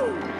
Woo!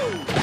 Woo!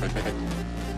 はい。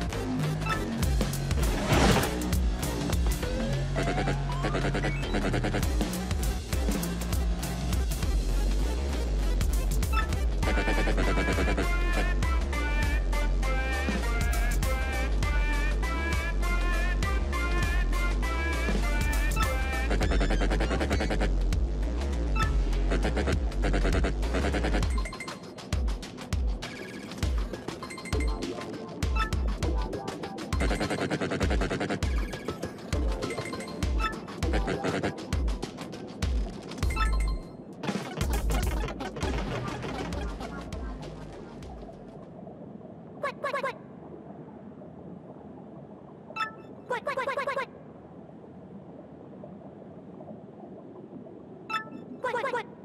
what, what?